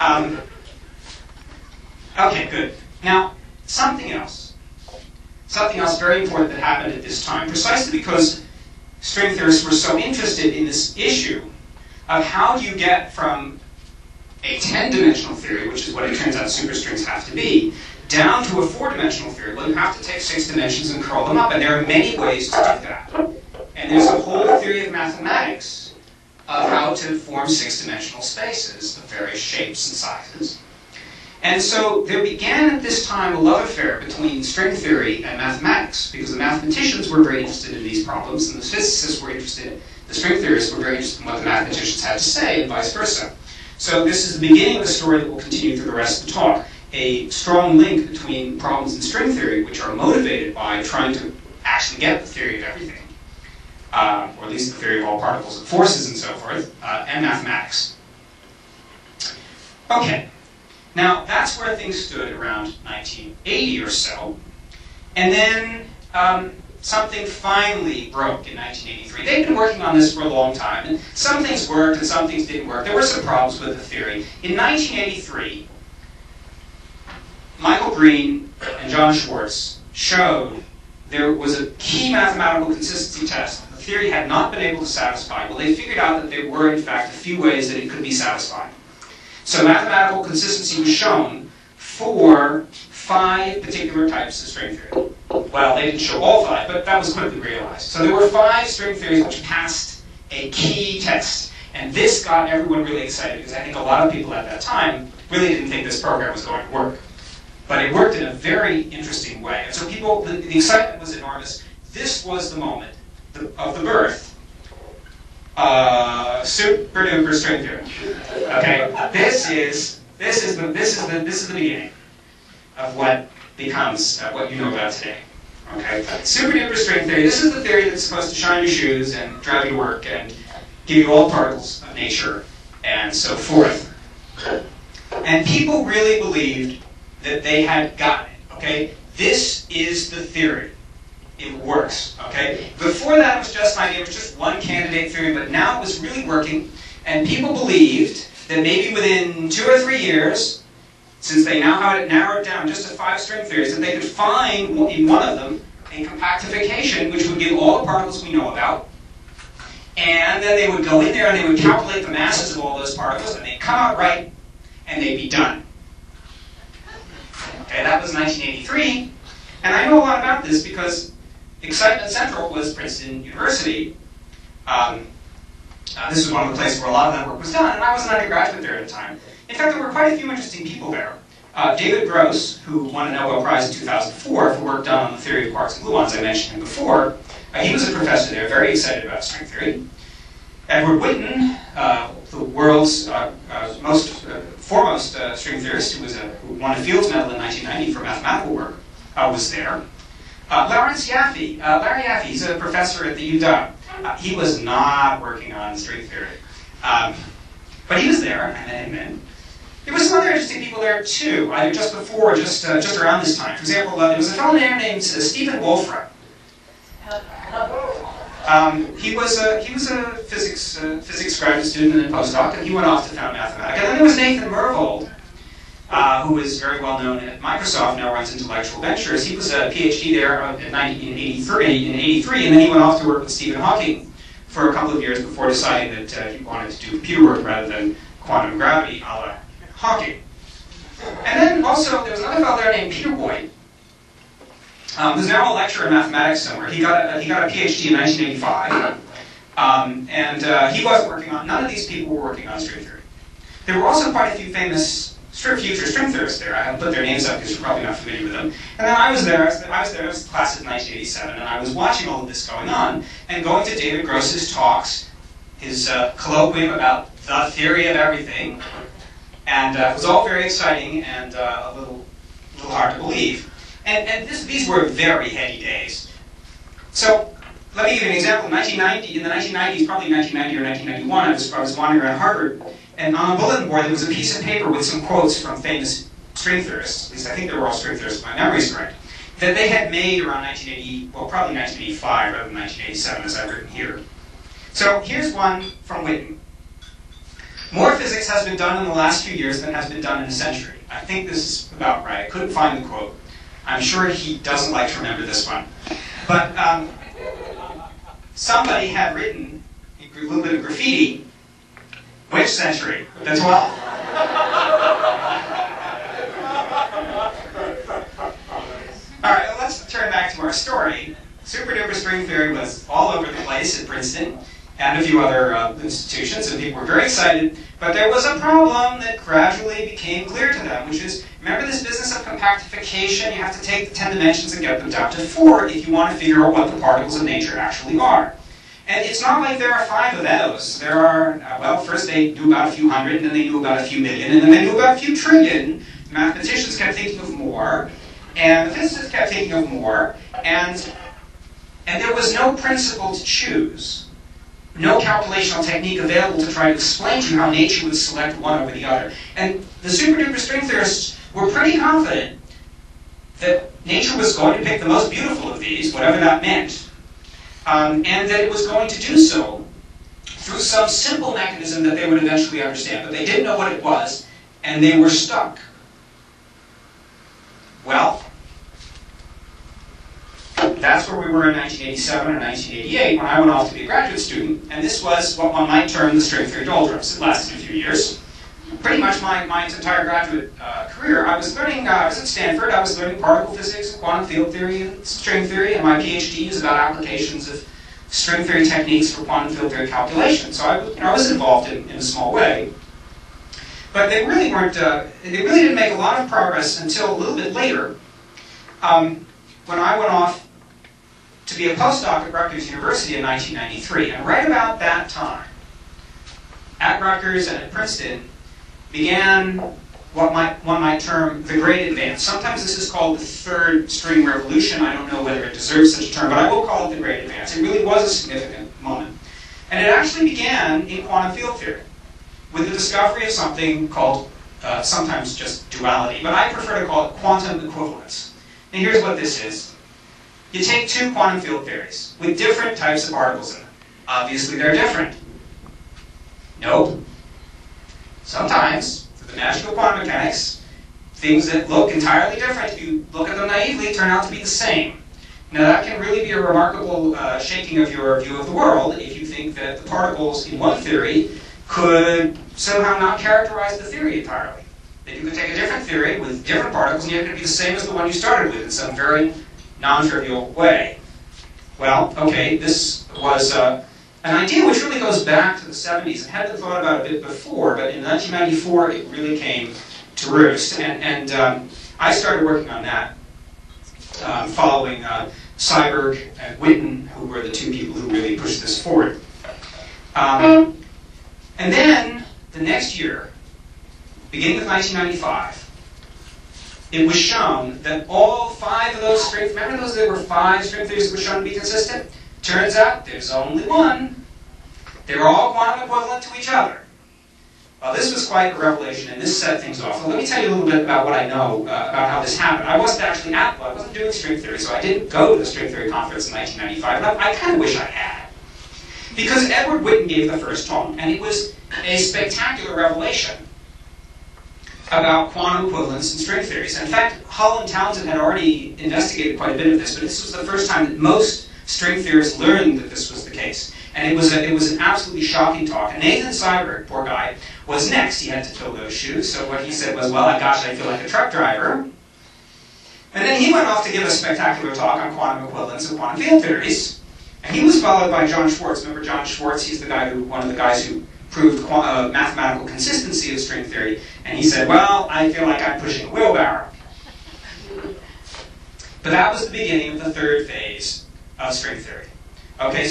Um, okay, good. Now, something else. Something else very important that happened at this time, precisely because string theorists were so interested in this issue of how do you get from a 10-dimensional theory, which is what it turns out superstrings have to be, down to a four-dimensional theory. Well, you have to take six dimensions and curl them up, and there are many ways to do that. And there's a whole theory of mathematics of how to form six-dimensional spaces of various shapes and sizes. And so there began at this time a love affair between string theory and mathematics, because the mathematicians were very interested in these problems, and the physicists were interested, the string theorists were very interested in what the mathematicians had to say, and vice versa. So this is the beginning of a story that will continue through the rest of the talk. A strong link between problems in string theory, which are motivated by trying to actually get the theory of everything, uh, or at least the theory of all particles and forces and so forth, uh, and mathematics. Okay, now that's where things stood around 1980 or so. And then um, something finally broke in 1983. They'd been working on this for a long time, and some things worked and some things didn't work. There were some problems with the theory. In 1983, Michael Green and John Schwarz showed there was a key mathematical consistency test theory had not been able to satisfy. Well, they figured out that there were, in fact, a few ways that it could be satisfied. So mathematical consistency was shown for five particular types of string theory. Well, they didn't show all five, but that was quickly realized. So there were five string theories which passed a key test. And this got everyone really excited because I think a lot of people at that time really didn't think this program was going to work. But it worked in a very interesting way. And so people, the, the excitement was enormous. This was the moment the, of the birth uh, super duper string theory. Okay, this is this is the this is the this is the beginning of what becomes uh, what you know about today. Okay, super duper string theory. This is the theory that's supposed to shine your shoes and drive you to work and give you all particles of nature and so forth. And people really believed that they had gotten it. Okay, this is the theory. It works. Okay. Before that, it was just an idea. It was just one candidate theory, but now it was really working, and people believed that maybe within two or three years, since they now had it narrowed down just to five string theories, that they could find in one of them a compactification which would give all the particles we know about. And then they would go in there and they would calculate the masses of all those particles, and they'd come out right, and they'd be done. Okay, that was 1983. And I know a lot about this because Excitement Central was Princeton University. Um, uh, this was one of the places where a lot of that work was done, and I was an undergraduate there at the time. In fact, there were quite a few interesting people there. Uh, David Gross, who won a Nobel Prize in 2004 for work done on the theory of quarks and gluons, I mentioned him before, uh, he was a professor there, very excited about string theory. Edward Witten, uh, the world's uh, uh, most foremost string theorist, who, was a, who won a Fields Medal in 1990 for mathematical work, was there. Uh, Lawrence Yaffe, uh, Larry Yaffe, he's a professor at the UW. Uh, he was not working on string theory. Um, but he was there, him in. There was some other interesting people there too, either just before or just, uh, just around this time. For example, uh, there was a fellow there named uh, Stephen Wolfram. Um, he was a he was a physics physics graduate student and postdoc, and he went off to found Mathematica. And then there was Nathan Myhrvold, uh, who is very well known at Microsoft, now runs Intellectual Ventures. He was a PhD there in 1983, in 83, and then he went off to work with Stephen Hawking for a couple of years before deciding that uh, he wanted to do computer work rather than quantum gravity a la Hawking. And then also, there was another fellow there named Peter Woit, um, who's now a lecturer in mathematics somewhere. He got a, he got a PhD in 1985, um, and uh, he wasn't working on, none of these people were working on string theory. There were also quite a few famous future string theorists there. I haven't put their names up because you're probably not familiar with them. And then I was there, I was, I was there, I was class of 1987, and I was watching all of this going on, and going to David Gross's talks, his uh, colloquium about the theory of everything, and uh, it was all very exciting and uh, a little, little hard to believe. And, and this, these were very heady days. So let me give you an example. 1990, in the 1990s, probably 1990 or 1991, I was, I was wandering around Harvard, and on a bulletin board there was a piece of paper with some quotes from famous string theorists, at least I think they were all string theorists if my memory is correct, that they had made around 1980, well probably 1985 rather than 1987 as I've written here. So here's one from Witten. More physics has been done in the last few years than has been done in a century. I think this is about right. I couldn't find the quote. I'm sure he doesn't like to remember this one. But um, somebody had written a little bit of graffiti. Which century? The 12th? All right, let's turn back to our story. Super duper string theory was all over the place at Princeton and a few other uh, institutions, and people were very excited. But there was a problem that gradually became clear to them, which is remember this business of compactification? You have to take the 10 dimensions and get them down to 4 if you want to figure out what the particles of nature actually are. And it's not like there are five of those. There are, uh, well, first they do about a few hundred, and then they do about a few million, and then they do about a few trillion. The mathematicians kept thinking of more, and the physicists kept thinking of more, and, and there was no principle to choose, no calculational technique available to try to explain to you how nature would select one over the other. And the super-duper string theorists were pretty confident that nature was going to pick the most beautiful of these, whatever that meant, um, and that it was going to do so through some simple mechanism that they would eventually understand. But they didn't know what it was, and they were stuck. Well, that's where we were in 1987 or 1988 when I went off to be a graduate student, and this was what one might term the string theory doldrums. It lasted a few years. Pretty much my, my entire graduate uh, career, I was learning, uh, I was at Stanford, I was learning particle physics, quantum field theory, and string theory, and my PhD is about applications of string theory techniques for quantum field theory calculation. So I, you know, I was involved in, in a small way. But they really weren't, uh, they really didn't make a lot of progress until a little bit later, um, when I went off to be a postdoc at Rutgers University in 1993. And right about that time, at Rutgers and at Princeton, began what might, one might term the great advance. Sometimes this is called the third string revolution. I don't know whether it deserves such a term, but I will call it the great advance. It really was a significant moment. And it actually began in quantum field theory with the discovery of something called uh, sometimes just duality, but I prefer to call it quantum equivalence. And here's what this is. You take two quantum field theories with different types of particles in them. Obviously they're different. Nope. Sometimes, for the magic of quantum mechanics, things that look entirely different, if you look at them naively, turn out to be the same. Now that can really be a remarkable uh, shaking of your view of the world if you think that the particles in one theory could somehow not characterize the theory entirely. That you could take a different theory with different particles and yet it could be the same as the one you started with in some very non-trivial way. Well, okay, this was uh, an idea which really goes back to the 70s and had been thought about a bit before, but in 1994 it really came to roost. And, and um, I started working on that um, following uh, Seiberg and Witten, who were the two people who really pushed this forward. Um, and then, the next year, beginning with 1995, it was shown that all five of those string, remember those there were five string theories that were shown to be consistent? Turns out there's only one. They're all quantum equivalent to each other. Well, this was quite a revelation, and this set things off. let me tell you a little bit about what I know uh, about how this happened. I wasn't actually at, well, I wasn't doing string theory, so I didn't go to the string theory conference in 1995, but I, I kind of wish I had. Because Edward Witten gave the first talk, and it was a spectacular revelation about quantum equivalence and string theories. In fact, Hull and Townsend had already investigated quite a bit of this, but this was the first time that most string theorists learned that this was the case. And it was, a, it was an absolutely shocking talk. And Nathan Seiberg, poor guy, was next. He had to fill those shoes. So what he said was, well, gosh, I feel like a truck driver. And then he went off to give a spectacular talk on quantum equivalence and quantum field theories. And he was followed by John Schwarz. Remember John Schwarz? He's the guy who, one of the guys who proved uh, mathematical consistency of string theory. And he said, well, I feel like I'm pushing a wheelbarrow. But that was the beginning of the third phase of string theory. Okay, so